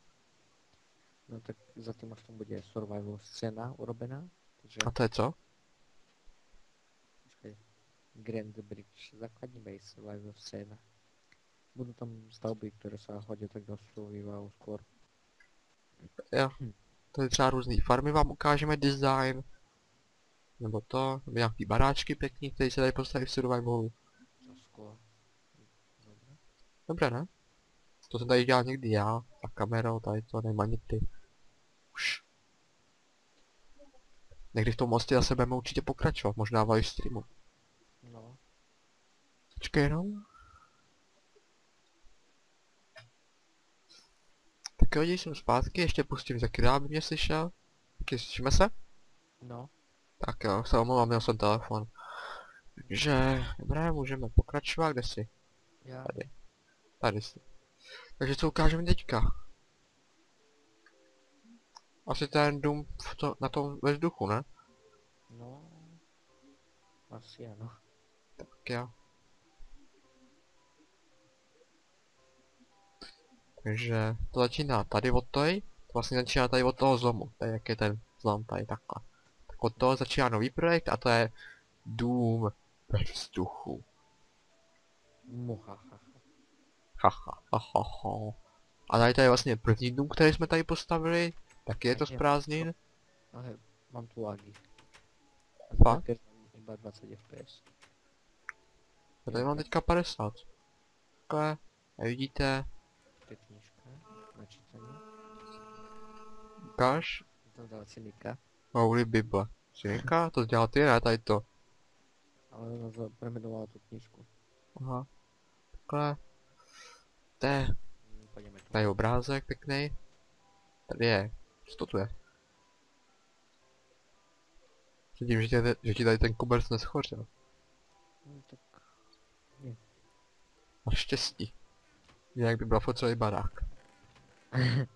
No tak za tím mostom bude survival scéna urobená. Takže A to je co? Grand Bridge, základní base survival scéna. Budú tam stavby, ktoré sa hodia tak do survivalu skôr. Jo. To je třeba různý farmy vám ukážeme design. Nebo to, nebo nějaký baráčky pěkný, které se dají postavit v survivalu. Dobré, ne? To jsem tady dělal někdy já, a kamerou, tady to, nemá ani ty. Už. Někdy v tom mostě zase budeme určitě pokračovat, možná v streamu. Počkej jenom. Tak jo, jsem zpátky, ještě pustím Zakira, aby mě slyšel. Taky slyšíme se? no. Tak jo, se omlouvám, měl jsem telefon. Takže, dobré, můžeme pokračovat, kde jsi? Ja, Tady. Tady jsi. Takže co ukážeme teďka? Asi ten dům v to, na tom ve vzduchu, ne? no. Asi áno. Tak jo. Takže to začíná tady od tej, to vlastně začíná tady od toho zlomu, tady jak je ten zlom tady takhle. Tak od toho začíná nový projekt a to je dům ve vzduchu. Muhahaha. Haha, haha, ha. A tady to je vlastně první dům, který jsme tady postavili, taky je to z prázdnin. Ale mám tu lagy. Fakt? Iba 20 fps. A tady mám teďka 50. Takhle, a vidíte, ukáž, Tam dala cynika. Holy Bible. Synka, to dělal ty, ne, tady to. Ale ona za- premenovala tú knižku. Aha. Takhle. To je, Mm, tu. tady je obrázek pěkný. Tady je, co to tu je? Vidím, že, tě, že ti tady ten koberc neschořel. No, tak Naštěstí. Jinak by byl furt celý barák.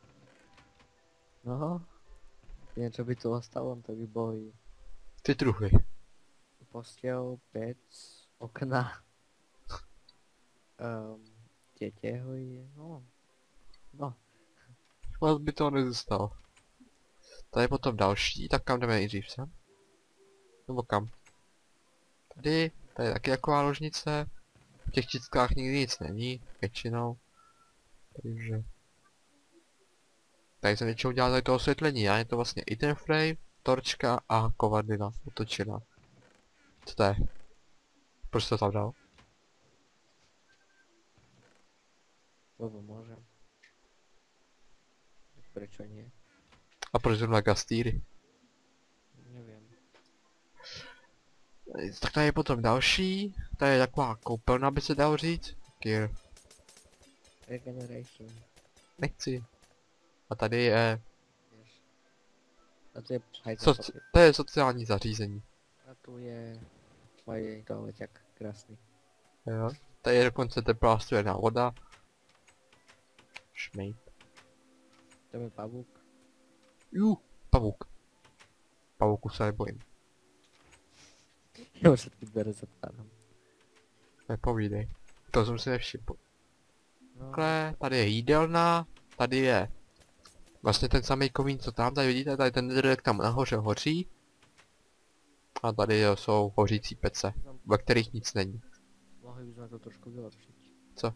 No, čo by tu ostalo, to by boli Ty druhy. postel, pec, okna, um, tie tehly, no, no, Moc by toho nezůstalo. Tady potom další, tak kam jdeme nejdřív sem? Nebo kam? Tady, tady je taky taková ložnice. V těch čitkách nikdy nic není, většinou. Takže... Tady jsem většinou dělal to osvětlení, a je to vlastně i ten frame, torčka a kovadlina otočená. Co to je? Proč to tam dal? lebo môžem. Prečo nie? A proč zrovna gastýry? Neviem. Tak tady je potom další, tady je taková koupelna by se dalo říct. Taky Regeneration, nechci. A tady je. A tu je soci, to je sociální zařízení. A tu je moje toaleťak krásny. Jo. Tady je dokonce teplá studená voda. Šmejt. Tam je pavúk. Jú, pavouk. Pavouku se nebojím. Jo, všetky dvere zatváram. Nepovídej. To jsem si nevšiml. No, Takhle, tady je jídelna, tady je vlastně ten samý komín, co tam, tady vidíte, tady ten drek tam nahoře hoří. A tady jsou hořící pece, ve kterých nic není. mohli by sme to trošku vylepšiť. Co?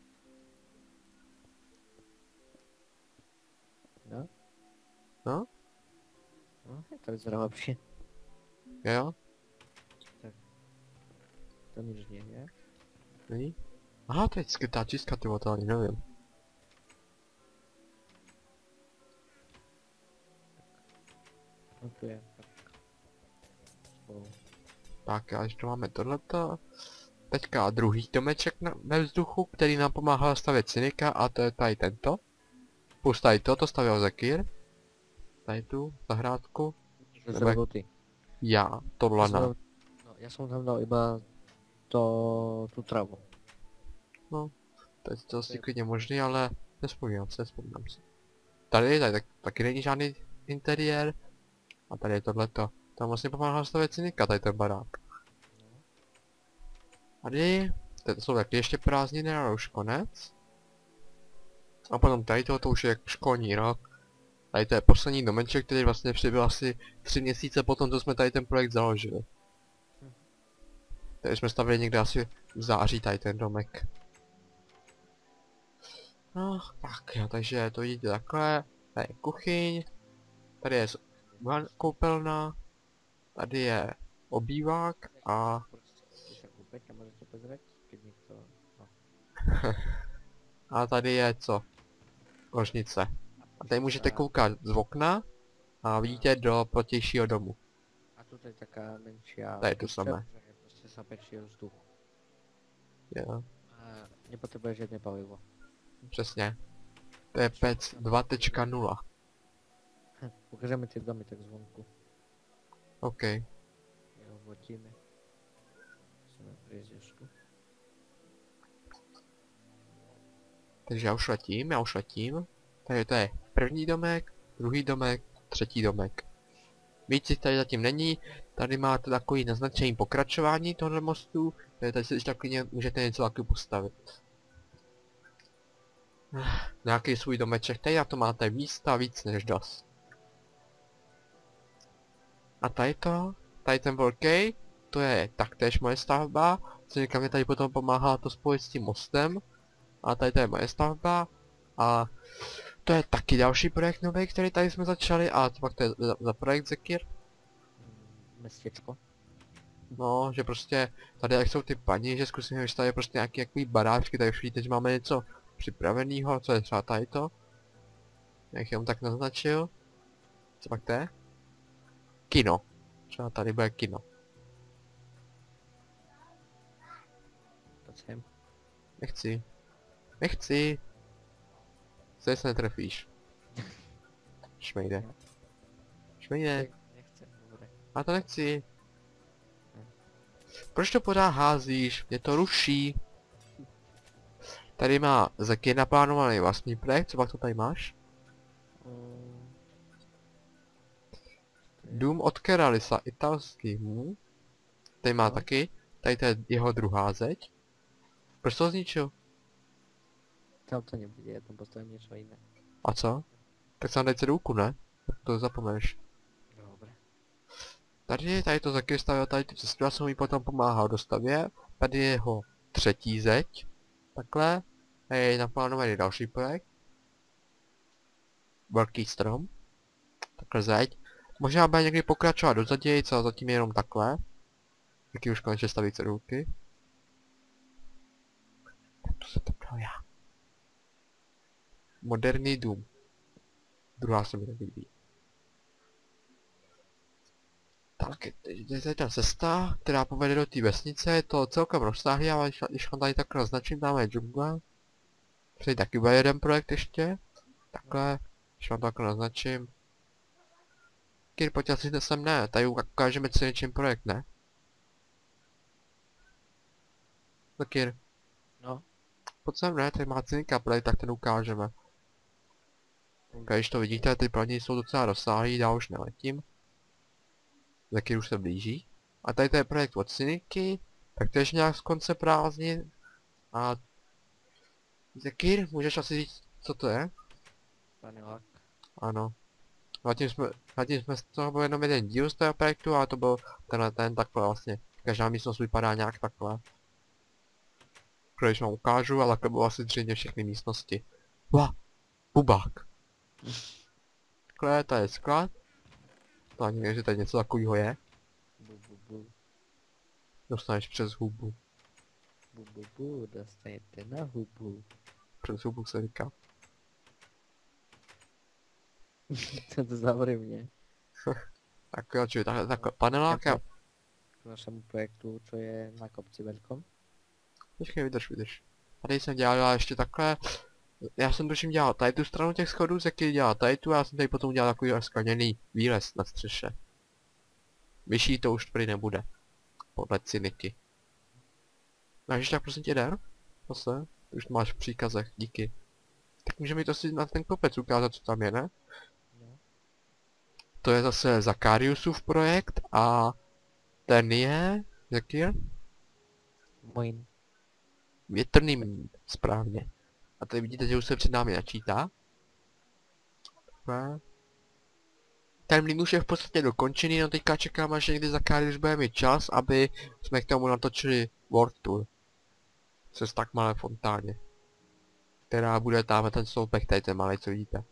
No? No? No, je to vyzerá lepšie. Jo? To nič nie je. Není? Aha, to je skrytá čistka, ty nevím. No je. Tak. Spolu. Tak a ještě máme tohleto. Teďka druhý domeček na, ve vzduchu, který nám pomáhal stavět Cynika a to je tady tento. Plus tady to, to stavěl Zekir. Tady tu zahrádku. Nebo-? Já, tohle na. Zrobil- Já jsem tam dal iba to, tu travu. To je to asi klidně možný, ale nespomínám se, nespomínám se. Tady, tady tak, taky není žádný interiér. A tady je tohleto. Tam vlastně pomáhá stavět cynika, tady ten barák. Tady, tady jsou taky ještě prázdniny, ale už konec. A potom tady to, to už je školní rok. Tady to je poslední domeček, který vlastně přibyl asi tři měsíce potom, co jsme tady ten projekt založili. Tady jsme stavili někde asi v září tady ten domek. No, tak jo, takže to jde takhle. Tady je kuchyň. Tady je koupelna. Tady je obývák a a tady je co? Ložnice. A tady můžete koukat z okna a vidíte do protějšího domu. A tu je taká menší To je to samé. Prostě sa pečí vzduch. Jo, nepotřebuje žádné palivo. přesně. To je PEC 2.0. Hm, Ukážeme ty domy tak zvonku. OK. Jo, vodíme. Prísť až tu. Takže já už letím, já už letím. Tady to je první domek, druhý domek, třetí domek. Víc jich tady zatím není, tady máte takový naznačení pokračování tohoto mostu, tady, tady si tak klidně můžete něco taky postavit. Nějaký svůj domeček, tady na to máte místa víc než dost. A tady to, tady ten velký, to je taktéž moje stavba, co někam mě tady potom pomáhá to spojit s tím mostem. A tady to je moje stavba. A to je taky další projekt nový, který tady jsme začali. A to pak to je za, za projekt Zekir. Městečko. No, že prostě tady jak jsou ty paní, že zkusíme vystavit prostě nějaký jaký baráčky, tady už vidíte, že máme něco připraveného, co je třeba tady to. Jak jsem tak naznačil. Co pak to je? Kino. Třeba tady bude kino. Sem. Nechci. Nechci. Zde se netrefíš. Šmejde. Šmejde. A to nechci. Proč to pořád házíš? Mě to ruší. Tady má Zeky naplánovaný vlastní projekt, co pak to tady máš? Dům od Keralisa, italský, hm? Tady má No. taky, tady to je jeho druhá zeď. Proč to zničil? Tam to nebude, já tam postavím něco jiné. A co? Tak jsem dej ruku, ne? Tak to zapomeneš. Dobre. Tady, tady to Zeky stavil, tady ty cestu, já jsem jí potom pomáhal dostavě. Tady je jeho třetí zeď. Takhle. Tady je naplánovaný další projekt. Velký strom. Takhle zeď. Možná bude někdy pokračovat do zaději, co zatím je jenom takhle. Taky už konečně staví cedulky. Tak to se to já. Moderní dům. Druhá se mi nelíbí. Tak, je- tady ta cesta, která povede do té vesnice, je to celkem rozsáhlý, ale když, když tady takhle naznačím, tam je džungle. Tady taky bude jeden projekt ještě. Takhle, když vám to takhle naznačím. Kyr, pojď asi sem ne, tady ukážeme co něčím projekt, ne? No No, pojď sem ne, tady má cynika projekt, tak ten ukážeme. Když to vidíte, ty plně jsou docela rozsáhlý, já už neletím. Taky už se blíží. A tady to je projekt od Cyniky, tak to je nějak z konce prázdnin. A... Zekir, můžeš asi říct, co to je? panelák. Ano. Zatím jsme, zatím jsme z toho byl jenom jeden díl z toho projektu, ale to byl tenhle ten takhle vlastně. Každá místnost vypadá nějak takhle. Když vám ukážu, ale to bylo asi zřejmě všechny místnosti. Va! Bubák. Takhle, to je sklad. To ani nevím, že tady něco takového je. Dostaneš přes hubu. Bu, bu, bu, dostanete na hubu. Přes hubu se říká. Co to zavře mě? Tak jo, čili takhle, takhle panelák a... K našemu projektu, co je na kopci velkom. Počkej, vydrž, vydrž. Tady jsem dělal ještě takhle. Já jsem tuším dělal tady tu stranu těch schodů, Zeky dělal tady tu, a já jsem tady potom dělal takový skleněný výlez na střeše. Vyšší to už prý nebude. podle cyniky. Máš tak prosím tě den? Zase? Už to máš v příkazech, díky. Tak můžeme to si na ten kopec ukázat, co tam je, ne? To je zase Zakariusův projekt a ten je... Jaký je? Moin. Větrný správně. A tady vidíte, že už se před námi načítá. Ten mlýn už je v podstatě dokončený, no teďka čekáme, že někdy Zakarius bude mít čas, aby jsme k tomu natočili World Tour. Přes tak malé fontáně. Která bude tam ten sloupek, tady ten malý, co vidíte.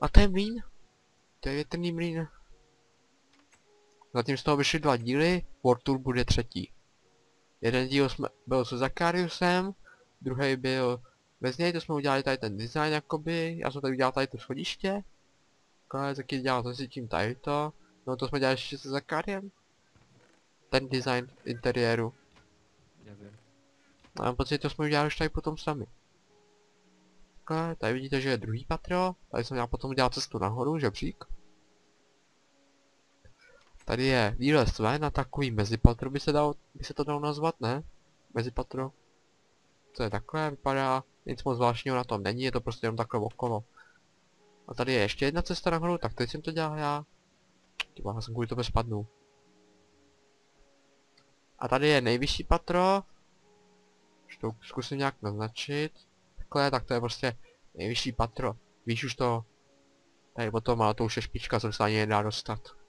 A ten mlýn? To je větrný mlýn. Zatím z toho vyšly dva díly, World Tour bude třetí. Jeden díl jsme, byl se Zakariusem, druhý byl bez něj, to jsme udělali tady ten design jakoby, já jsem tady udělal tady to schodiště. Konec taky dělal to si tím tady to, no to jsme dělali ještě se Zakariem. Ten design interiéru. Nevím. A mám pocit, to jsme udělali už tady potom sami. Takhle, tady vidíte, že je druhý patro, tady jsem měl potom udělat cestu nahoru, žebřík. Tady je výlez ven na takový mezipatro by se, dalo, by se to dalo nazvat, ne? Mezipatro. To je takhle, vypadá, nic moc zvláštního na tom není, je to prostě jenom takhle okolo. A tady je ještě jedna cesta nahoru, tak teď jsem to dělal já. Tyba, já jsem kvůli tobě spadnul. A tady je nejvyšší patro. Už to zkusím nějak naznačit. Takhle, tak to je prostě nejvyšší patro. Víš už to. Tady potom, ale to už je špička, co se ani nedá dostat.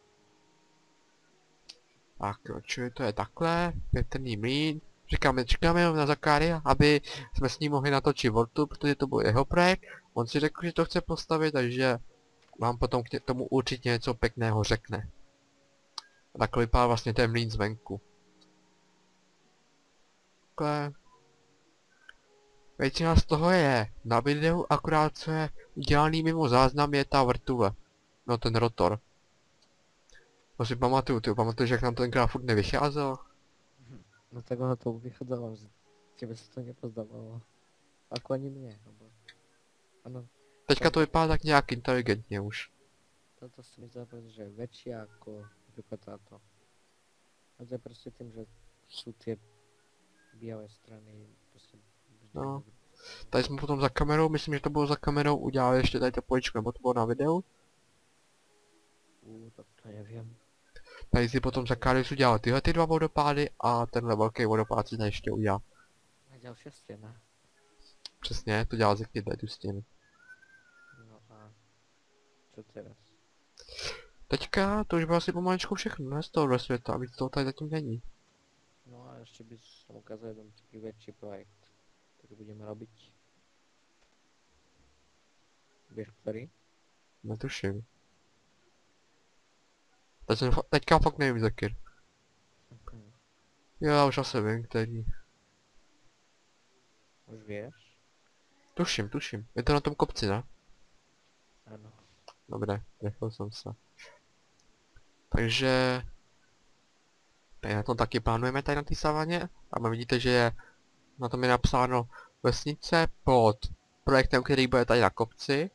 Tak jo, čili to je takhle, větrný mlín. Říkáme, čekáme na Zakária, aby jsme s ním mohli natočit Voltu, protože to byl jeho projekt. On si řekl, že to chce postavit, takže vám potom k tomu určitě něco pěkného řekne. A takhle vypadá vlastně ten mlín zvenku. Takhle. Většina z toho je na videu, akorát co je udělaný mimo záznam je ta vrtule. No ten rotor. To si pamatuju, ty pamatuješ, jak nám to tenkrát furt nevycházel? No tak ono to vycházelo, že těbe se to nepozdávalo. Ako ani mě, nebo... Ano, Teďka to vypadá tak nějak inteligentně už. toto si mi zdá, že je větší jako například táto. A to je prostě tím, že jsou ty bílé strany prostě... No. Tady jsme potom za kamerou, myslím, že to bylo za kamerou, udělali ještě tady to poličko, nebo to bylo na videu. U, tak to nevím. Tady si potom za Karius udělal tyhle ty dva vodopády a tenhle velký vodopád si ještě udělal. A další stěna. Přesně, to dělal Zekny tady tu stěnu. No a... Co teraz? Teďka to už bylo asi pomaličku všechno, ne z tohohle světa, a víc toho tady zatím není. No a ještě bys som ukázal jeden taký väčší projekt, ktorý budeme robiť. Vieš, ktorý? Netuším. Teď fa- teďka fakt nevím, Zekir. Okay. Jo, já už asi vím, který. Už vieš? Tuším, tuším. Je to na tom kopci, ne? Áno. Dobré, nechal jsem se. Takže... Tady na tom taky plánujeme tady na té savaně. A vidíte, že je... Na tom je napsáno vesnice pod projektem, který bude tady na kopci.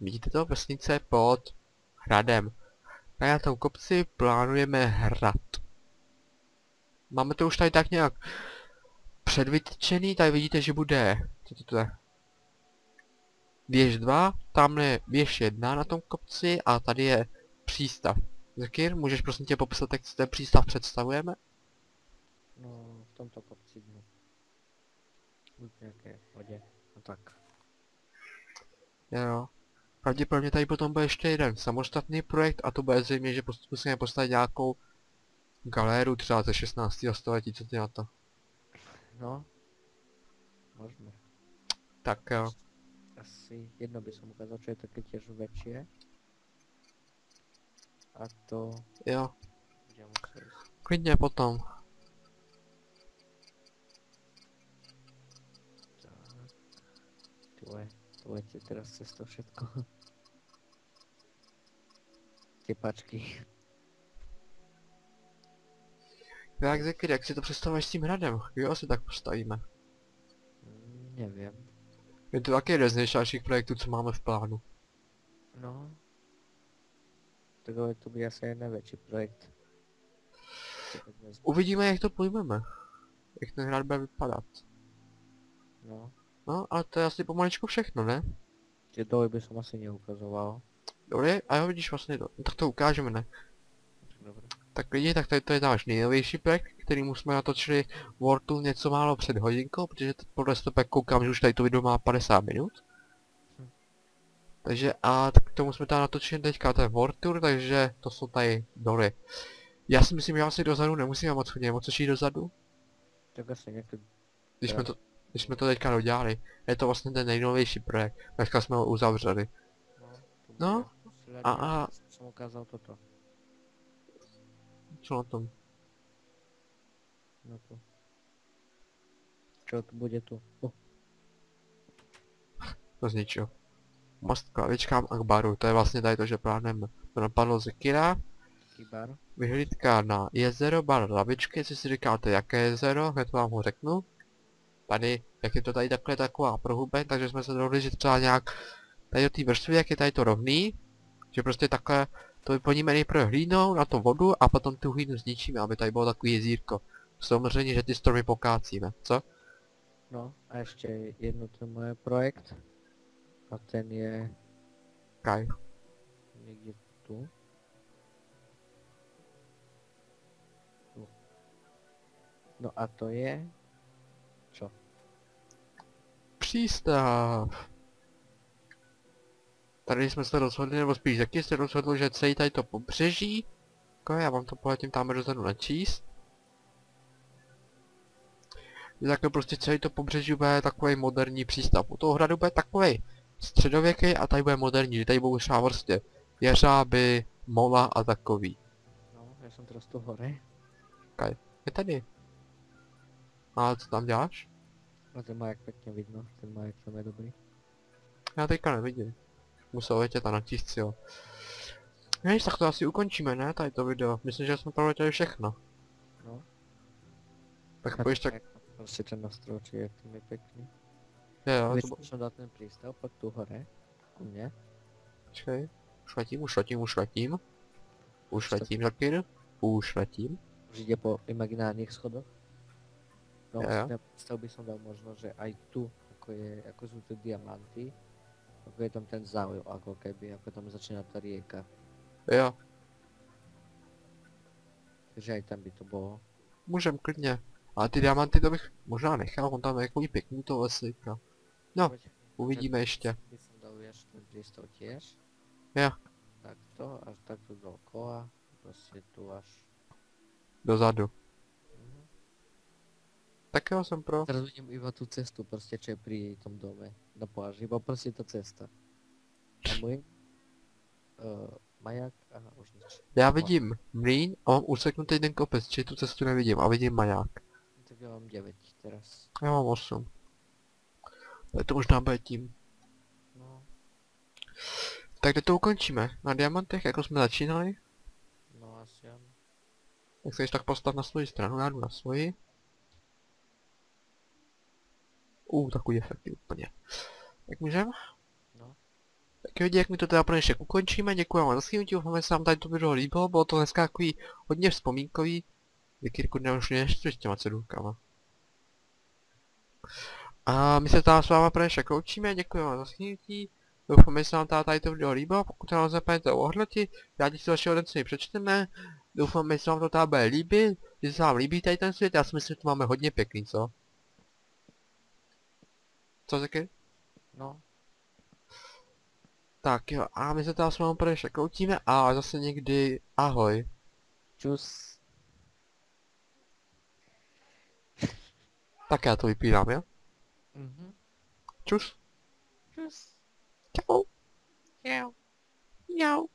Vidíte to? Vesnice pod hradem. Na tom kopci plánujeme hrad. Máme to už tady tak nějak předvytyčený, tady vidíte, že bude... Co to, to je? Věž 2, tam je věž 1 na tom kopci a tady je přístav. Zekir, můžeš prosím tě popsat, jak si ten přístav představujeme? No, v tomto kopci dnu. Buď nejaké vode. No tak. Jo. Pravděpodobně tady potom bude ještě jeden samostatný projekt a to bude zřejmě, že musíme postavit nějakou galéru třeba ze 16. století, co ty na to? No. Môžeme. Tak jo. Asi jedno by som ukázal, čo je také tiež väčšie. A to Jo, klidně potom. Tak. Ty vole, to lete teraz cez to všetko. Tie pačky. Jak Zekir, jak si to představuješ s tím hradem? Jo, asi tak postavíme. Mm, Neviem. Je to taky jeden z nejštarších projektů, co máme v plánu. No. Tego to by asi největší projekt. Co tak vezmu. Uvidíme, jak to pojmeme. Jak ten hrad bude vypadat. No. No, ale to je asi pomaličku všechno, ne? Ty doly by som asi neukazoval. Dobře, a jo, vidíš vlastně to. No, tak to ukážeme, ne? Dobre. Tak lidi, tak tady to je náš nejnovější projekt, kterýmu jsme natočili World Tour něco málo před hodinkou, protože podle stopek koukám, že už tady to video má 50 minut. Hm. Takže a tak k tomu jsme tam natočili teďka ten World Tour, takže to jsou tady doly. Já si myslím, že asi dozadu nemusíme moc chodit, moc jít dozadu, Tak asi někdy... když jsme to, když jsme to teďka dodělali. Je to vlastně ten nejnovější projekt, dneska jsme ho uzavřeli. No, to No, a- a- Som ukázal toto. Co na tom? No tu. Čo tu bude tu? Oh, To z ničeho. Most k lavičkám a k baru, to je vlastně tady to, že plánujeme. To napadlo z Kira, vyhlídka na jezero, bar lavičky, jestli si říkáte jaké jezero, hned vám ho řeknu. Tady, jak je to tady takhle taková prohubeň, takže jsme se dohodli, že třeba nějak tady do té vrstvy, jak je tady to rovný, že prostě takhle to vyplníme nejprve hlínou na to vodu a potom tu hlínu zničíme, aby tady bylo takový jezírko. Samozřejmě, že ty stromy pokácíme, co? No a ještě jedno ten můj projekt. A ten je Kaj. někde tu. Tu. No a to je... Přístav. Tady jsme se rozhodli, nebo spíš taky se rozhodl, že celý tady to pobřeží, jako já vám to poletím tam dozadu načíst. Je takhle prostě celý to pobřeží bude takový moderní přístav. U toho hradu bude takový středověký a tady bude moderní, že tady budou třeba prostě jeřáby, mola a takový. No, já jsem teraz tu hore. Je tady. A co tam děláš? A ten maják pěkně vidno, ten maják tam je dobrý. Já teďka nevidím. Musel letět a načíst si ho. Než tak to asi ukončíme, ne? Tady to video. Myslím, že jsme proletěli všechno. No. Tak pojď tak... Prostě ten jak ten je pěkný. Jo, jo, to bo... jsem dal ten přístav, pak tu hore. U mě. Počkej. Už letím, už letím, už letím. Už letím, Zakir. Už letím. Už jde po imaginárních schodoch. No, ten přístav by som dal možno, že aj tu, ako, je, ako sú tu diamanty, ako je tam ten záujem, ako keby, ako tam začíná ta rieka. Jo, Takže aj tam by to bylo. můžem klidně. Ale ty diamanty to bych možná nechal, on tam je jako pěkný to lesíka. No, uvidíme ještě. Som dal ten prístav tiež. Jo. Takto, až takto dookola. Prostě tu až. Dozadu. Tak jo, jsem pro. Teraz vidím iba tú cestu, prostě čo je pri tom dome na pláži, iba prostě ta cesta. A můj uh, maják a už nič. Já vidím mlín a mám useknutý ten kopec, či tu cestu nevidím a vidím maják. Tak ja mám 9 teraz. Já mám 8. Tak to možná bude tím. No, Tak kde to ukončíme? Na diamantech, jako jsme začínali? no asi ano. Tak se tak postav na svoji stranu, já jdu na svoji. Uh, takový efekt úplně. Tak můžeme? No, Tak jo, jak mi to teda pro dnešek ukončíme, děkuji vám za shrnutí, doufám, že se vám tady to video líbilo, bylo to dneska takový hodně vzpomínkový. Vikirku už neštvi s těma cedulkama. A my se tam s váma pro dnešek loučíme, děkuji vám za shrnutí. Doufám, že se vám tady to video líbilo, pokud se vám zapomeňte ohodnotit, rádi si vašeho den si přečteme. Doufám, že se vám to teda bude líbit, že se vám líbí tady ten svět, já si myslím, že to máme hodně pěkný, co? Co taky? no, Tak jo, a my se teda s vámi pro dnešek loučíme a zase někdy ahoj. čus. Tak já to vypínám, jo? Mhm. Čus. Čus. Čau. Čau. Mňau.